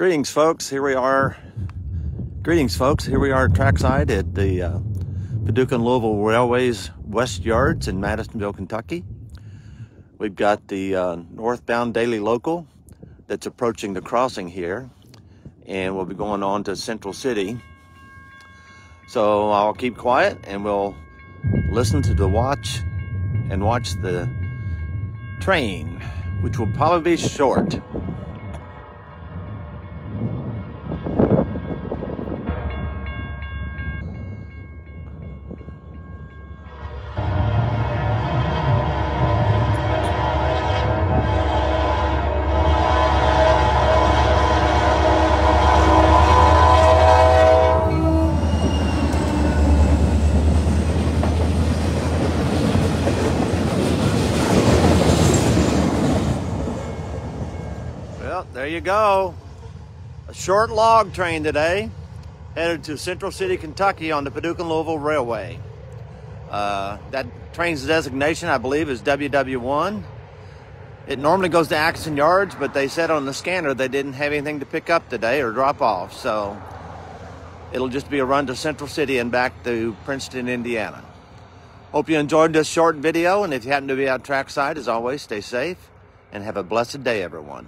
Greetings, folks. Here we are. Greetings, folks. Here we are trackside at the uh, Paducah and Louisville Railways West Yards in Madisonville, Kentucky. We've got the uh, northbound daily local that's approaching the crossing here, and we'll be going on to Central City. So I'll keep quiet and we'll listen to the watch and watch the train, which will probably be short. Well, there you go. A short log train today, headed to Central City, Kentucky on the Paducah Louisville Railway. Uh, that train's designation, I believe, is WW1. It normally goes to Atkinson Yards, but they said on the scanner they didn't have anything to pick up today or drop off, so it'll just be a run to Central City and back to Princeton, Indiana. Hope you enjoyed this short video, and if you happen to be out trackside, as always, stay safe and have a blessed day, everyone.